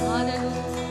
Hallelujah.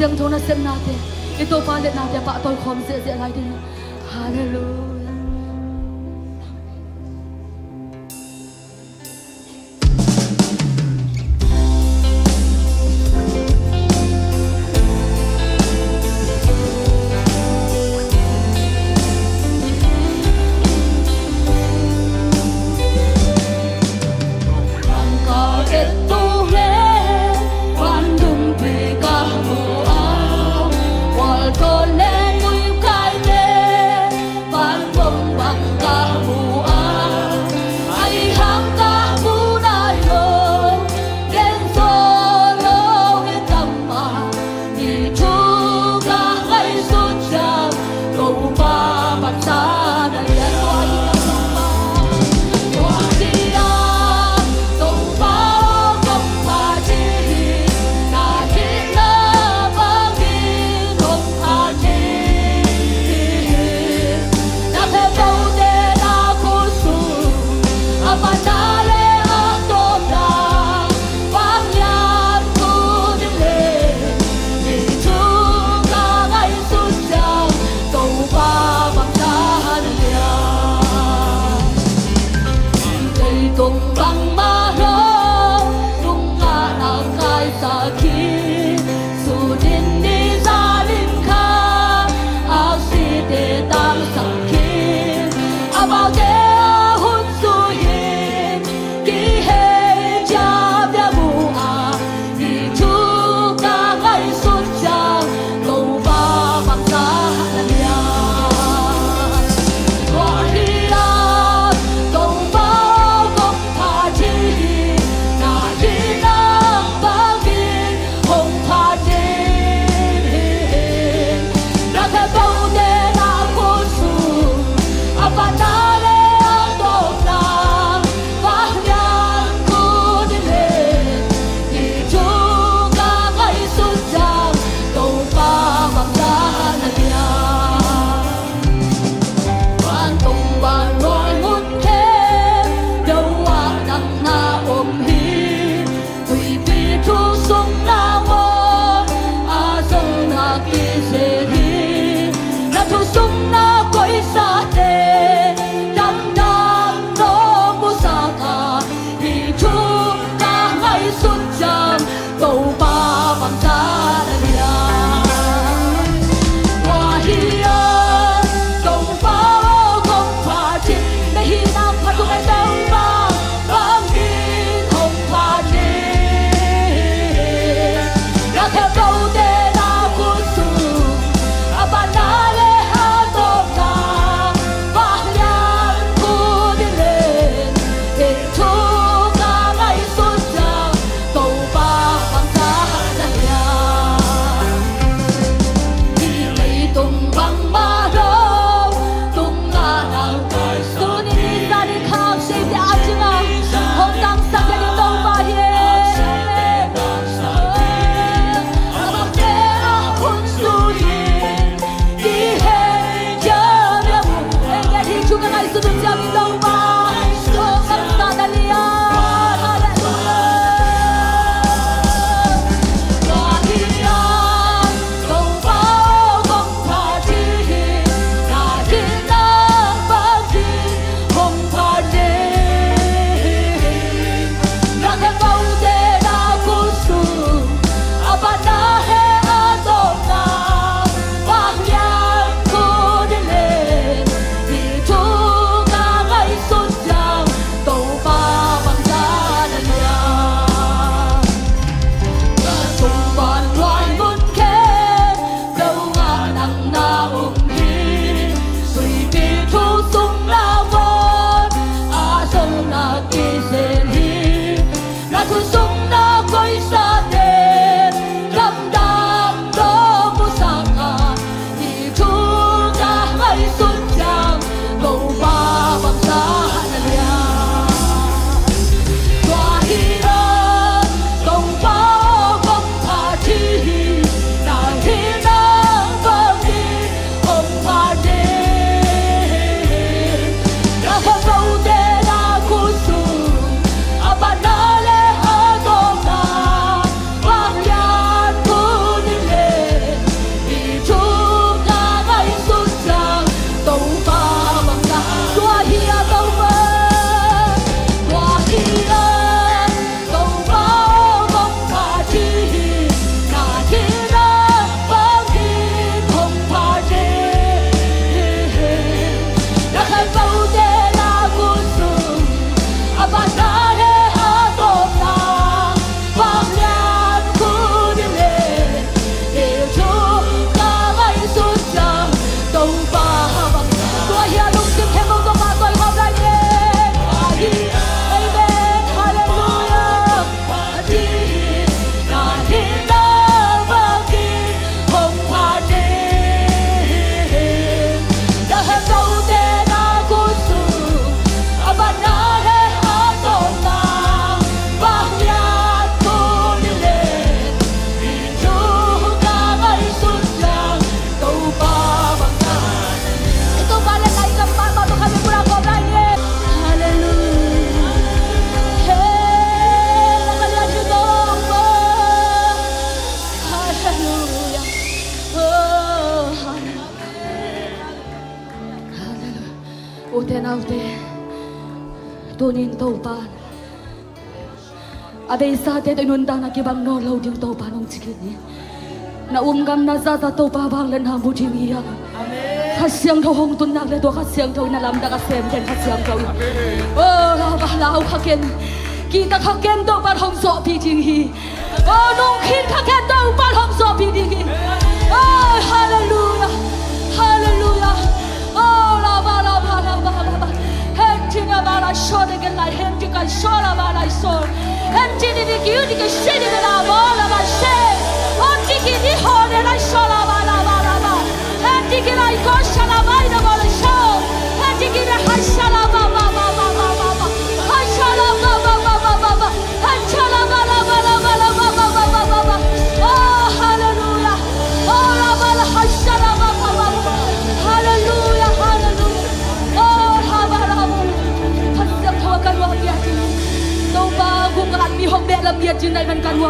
riêng thôn nó sinh na thế cái tôi pha lệ na thế bạn tôi khom dễ dễ lại đi. Hallelujah. Tunin tau pan. Abe sa te te nun na kibang no lau ding tau panong chikin ni. Na umgam na za za tau pa bang len ham bu ding iya. Kasiang tau hong tun nak le do kasiang tau na lam da ka sem ten kasiang tau. Oh la ba la au kaken. Kita kaken tau pan hong so pi ding hi. Oh nung kin kaken tau pan hong so pi ding hi. Oh hallelujah. Hallelujah. Hentina ba la shore ke la hentika shora ba la shore. Hentini di ki udi ke shini ke la ba la ba she. Onti ki di hone la shora ba la ba la ba. Hentiki la ikosha la ba ina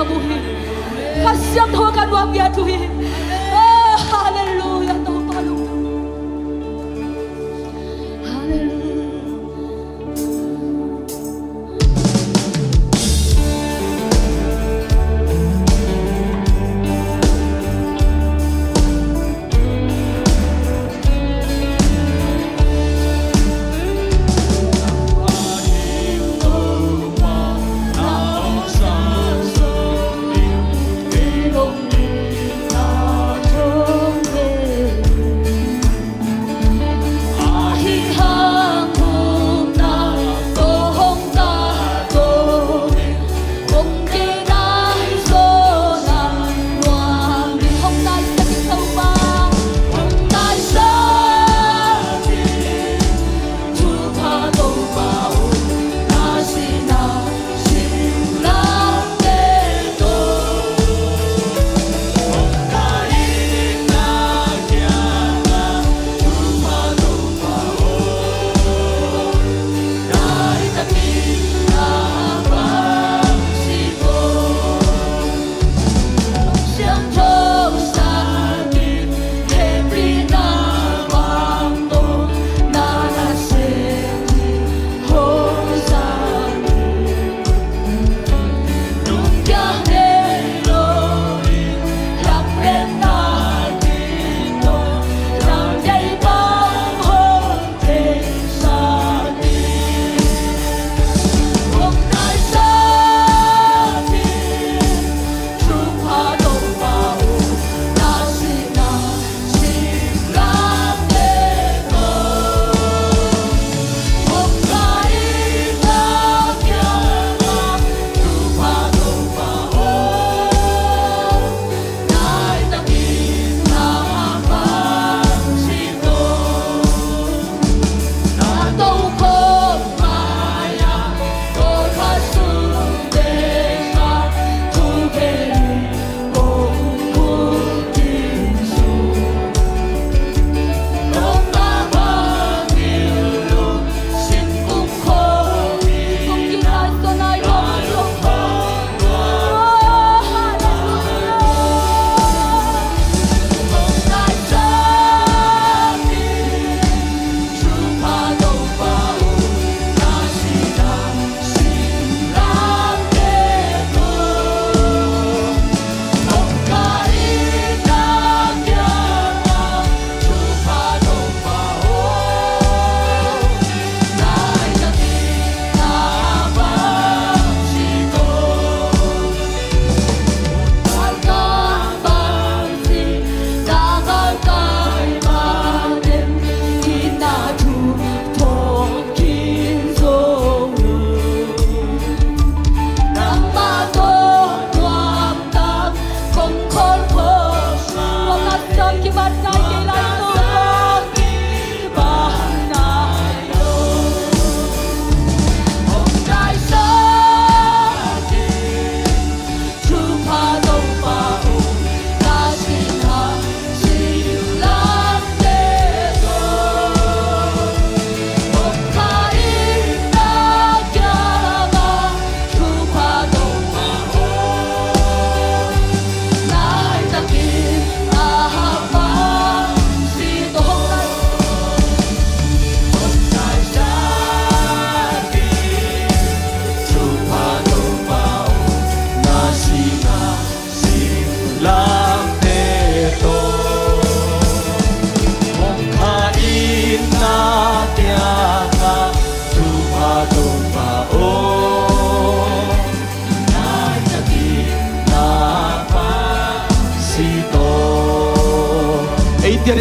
wangu hii, kasia toka ndugu yetu hii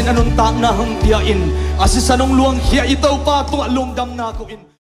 anun tak na hang tia in. À, Asi sanong luang hia ito pa, tua lum dam na ko in.